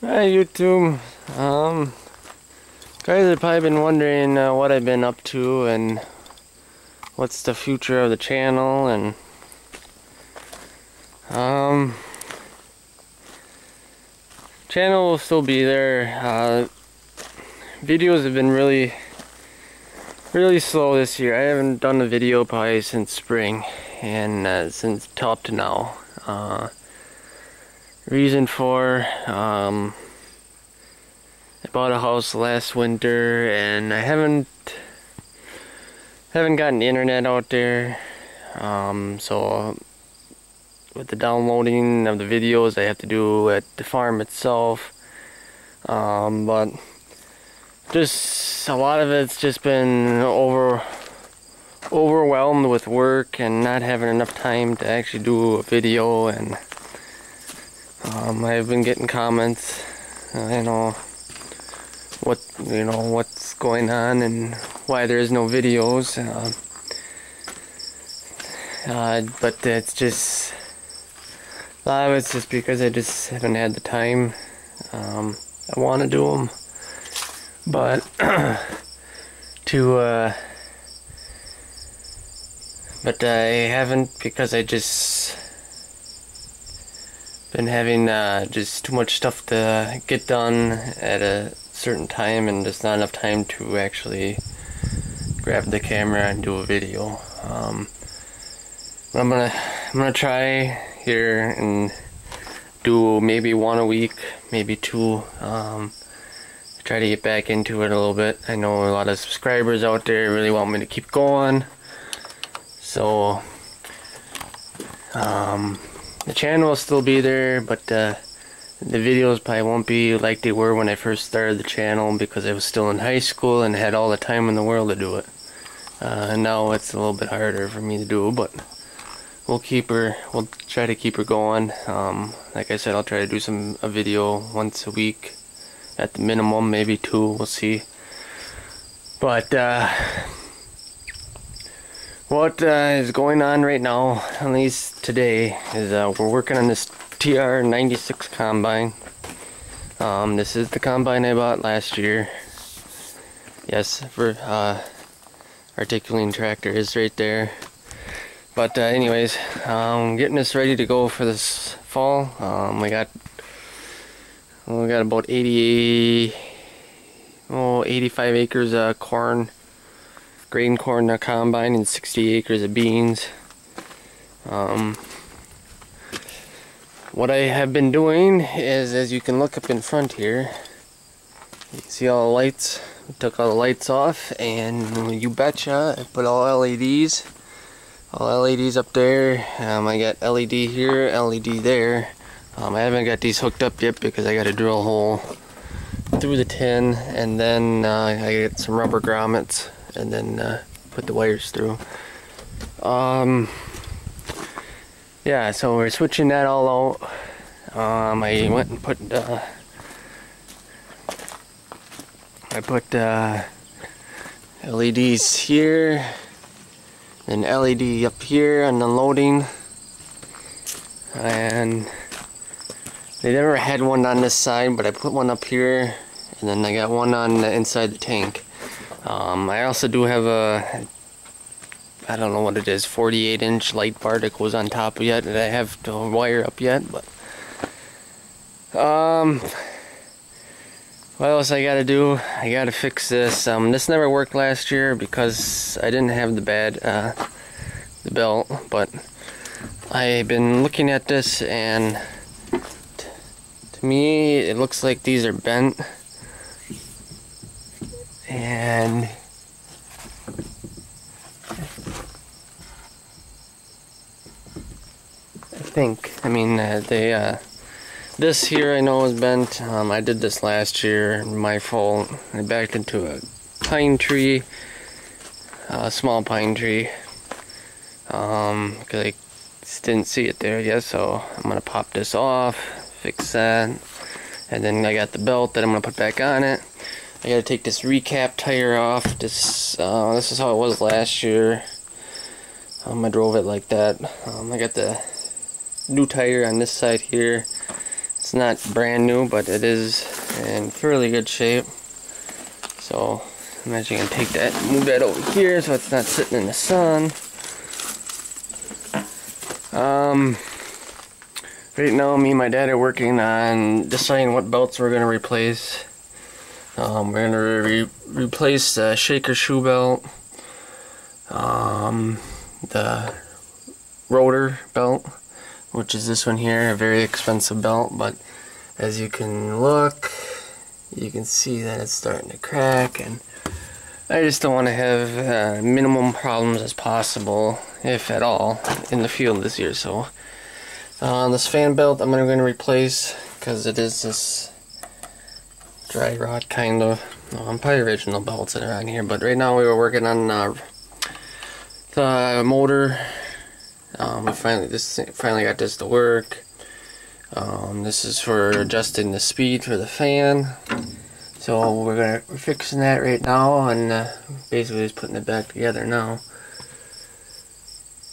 Hi YouTube. Um, guys have probably been wondering uh, what I've been up to and what's the future of the channel and um, channel will still be there. Uh, videos have been really really slow this year. I haven't done a video probably since spring and uh, since top to now. Reason for um, I bought a house last winter and I haven't haven't gotten internet out there. Um, so with the downloading of the videos I have to do at the farm itself. Um, but just a lot of it's just been over overwhelmed with work and not having enough time to actually do a video and um, I've been getting comments, uh, you know, what you know what's going on and why there is no videos. Uh, uh, but it's just a lot of it's just because I just haven't had the time. Um, I want to do them, but to but I haven't because I just been having uh, just too much stuff to get done at a certain time and just not enough time to actually grab the camera and do a video. Um, I'm gonna I'm gonna try here and do maybe one a week, maybe two. Um, try to get back into it a little bit. I know a lot of subscribers out there really want me to keep going, so um, the channel will still be there, but uh, the videos probably won't be like they were when I first started the channel because I was still in high school and had all the time in the world to do it. Uh, now it's a little bit harder for me to do, but we'll keep her. We'll try to keep her going. Um, like I said, I'll try to do some a video once a week, at the minimum, maybe two. We'll see. But uh, what uh, is going on right now, at least today, is uh, we're working on this TR96 combine. Um, this is the combine I bought last year. Yes, for uh, articulating tractor is right there. But uh, anyways, um, getting this ready to go for this fall. Um, we got we got about 80, oh, 85 acres of corn grain corn a combine and 60 acres of beans. Um, what I have been doing is, as you can look up in front here, you see all the lights. I took all the lights off, and you betcha, I put all LEDs. All LEDs up there. Um, I got LED here, LED there. Um, I haven't got these hooked up yet because I got to drill a hole through the tin, and then uh, I get some rubber grommets and then uh, put the wires through. Um, yeah, so we're switching that all out. Um, I went and put uh, I put uh, LEDs here, and LED up here on the loading, and they never had one on this side, but I put one up here, and then I got one on the inside the tank. Um, I also do have a, I don't know what it is, 48 inch light bar that goes on top yet that I have to wire up yet, but, um, what else I gotta do? I gotta fix this. Um, this never worked last year because I didn't have the bad, uh, the belt, but I've been looking at this and to me it looks like these are bent and I think I mean uh, they uh, this here I know is bent. Um, I did this last year my fault. I backed into a pine tree a small pine tree. Um cause I didn't see it there yet so I'm gonna pop this off fix that and then I got the belt that I'm gonna put back on it I gotta take this recap tire off. This uh, this is how it was last year. Um, I drove it like that. Um, I got the new tire on this side here. It's not brand new, but it is in fairly good shape. So I'm actually gonna take that, move that over here so it's not sitting in the sun. Um, right now, me and my dad are working on deciding what belts we're gonna replace. Um, we're gonna re replace the shaker shoe belt, um, the rotor belt, which is this one here, a very expensive belt, but as you can look, you can see that it's starting to crack and I just don't want to have uh, minimum problems as possible, if at all, in the field this year. So uh, this fan belt I'm going to replace because it is this dry rot kind of. I'm probably original belts that are on here, but right now we were working on uh, the motor. Um, we finally this finally got this to work. Um, this is for adjusting the speed for the fan. So we're gonna we're fixing that right now and uh, basically just putting it back together now.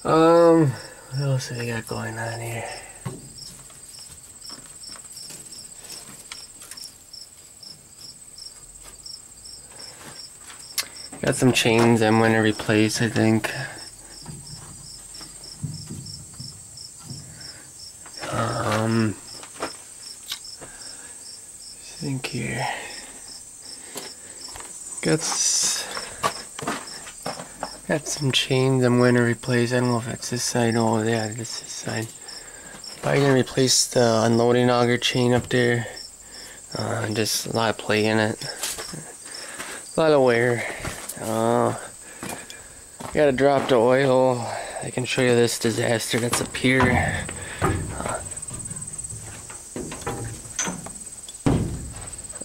Um, what else have we got going on here? Got some chains I'm gonna replace, I think. Um, think here. Got got some chains I'm going to replace. I don't know if it's this side. Oh, yeah, this is side. Probably gonna replace the unloading auger chain up there. Uh, just a lot of play in it. A lot of wear. Uh, gotta drop the oil. I can show you this disaster that's up here.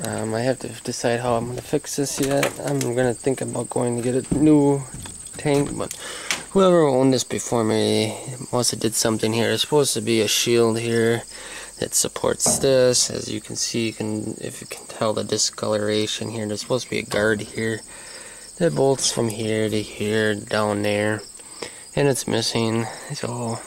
Um, I have to decide how I'm to fix this yet. I'm to think about going to get a new tank, but whoever owned this before me must have did something here. There's supposed to be a shield here that supports this. As you can see, you can if you can tell the discoloration here, there's supposed to be a guard here that bolts from here to here down there, and it's missing. So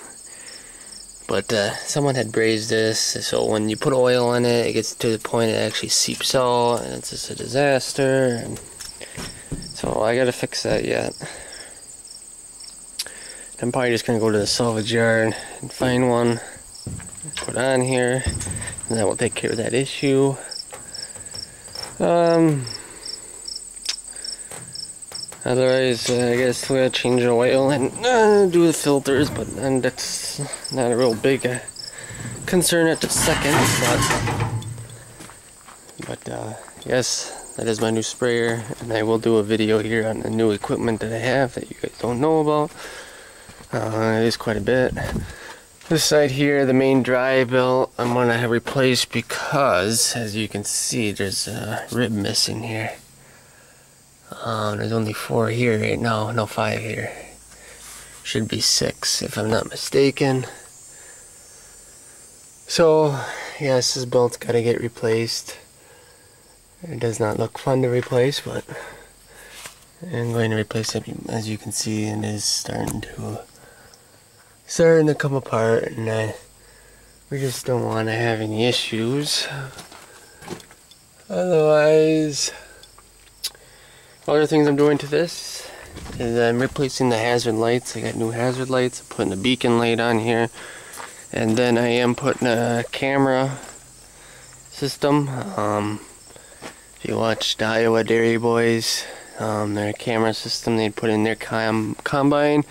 but uh, someone had brazed this, so when you put oil in it, it gets to the point it actually seeps out, and it's just a disaster. And so I gotta fix that yet. I'm probably just gonna go to the salvage yard and find one, put on here, and that will take care of that issue. Um, Otherwise, uh, I guess we'll change the oil and uh, do the filters, but and that's not a real big uh, concern at the second. But, but uh, yes, that is my new sprayer, and I will do a video here on the new equipment that I have that you guys don't know about. Uh, it is quite a bit. This side here, the main dry belt, I'm gonna replace because, as you can see, there's a rib missing here. Um, there's only four here right now, no five here. Should be six if I'm not mistaken. So, yes, this belt's gotta get replaced. It does not look fun to replace, but I'm going to replace it. As you can see, it is starting to starting to come apart, and uh, we just don't want to have any issues. Otherwise. Other things I'm doing to this is I'm replacing the hazard lights. I got new hazard lights. I'm putting a beacon light on here. And then I am putting a camera system. Um, if you watched Iowa Dairy Boys, um, their camera system they put in their com combine.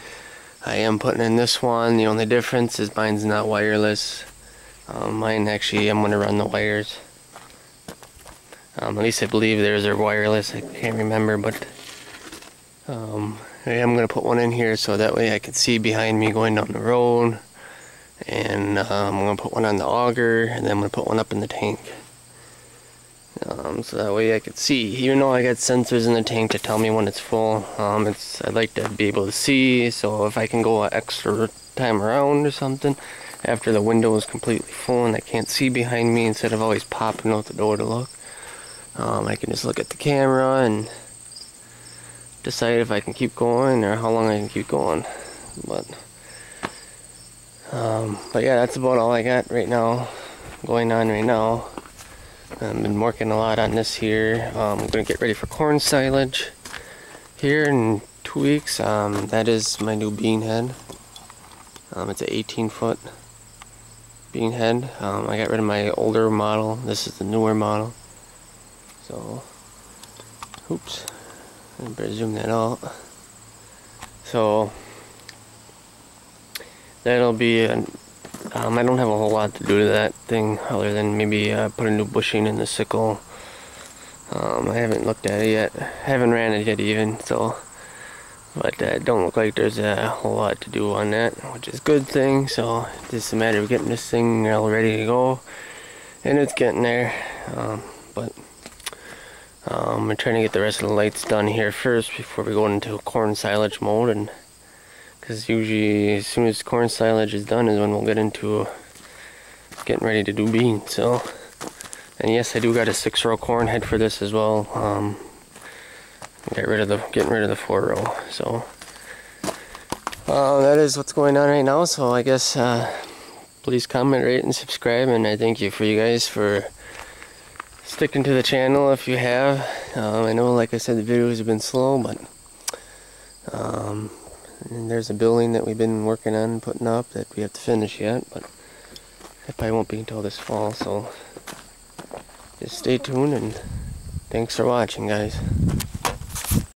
I am putting in this one. The only difference is mine's not wireless. Um, mine actually, I'm going to run the wires. Um, at least I believe there's a wireless. I can't remember, but um, I am going to put one in here so that way I can see behind me going down the road. And um, I'm going to put one on the auger, and then I'm going to put one up in the tank. Um, so that way I can see. Even though I got sensors in the tank to tell me when it's full, um, it's I'd like to be able to see. So if I can go an extra time around or something after the window is completely full and I can't see behind me instead of always popping out the door to look. Um, I can just look at the camera and decide if I can keep going or how long I can keep going. But, um, but yeah, that's about all I got right now going on right now. I've been working a lot on this here. Um, I'm gonna get ready for corn silage here in two weeks. Um, that is my new bean head. Um, it's an 18 foot bean head. Um, I got rid of my older model. This is the newer model. So, oops, I better zoom that out. So, that'll be an um, I don't have a whole lot to do to that thing other than maybe uh, put a new bushing in the sickle. Um, I haven't looked at it yet. I haven't ran it yet even, so. But uh, don't look like there's a whole lot to do on that, which is good thing. So it's just a matter of getting this thing all ready to go. And it's getting there. Um, um, I'm trying to get the rest of the lights done here first before we go into corn silage mode. and because usually as soon as corn silage is done is when we'll get into getting ready to do beans so and yes I do got a six row corn head for this as well um, get rid of the getting rid of the four row so uh, that is what's going on right now so I guess uh, please comment rate and subscribe and I thank you for you guys for sticking to the channel if you have um, I know like I said the videos have been slow but um, there's a building that we've been working on putting up that we have to finish yet, but it probably won't be until this fall, so just stay tuned and thanks for watching guys.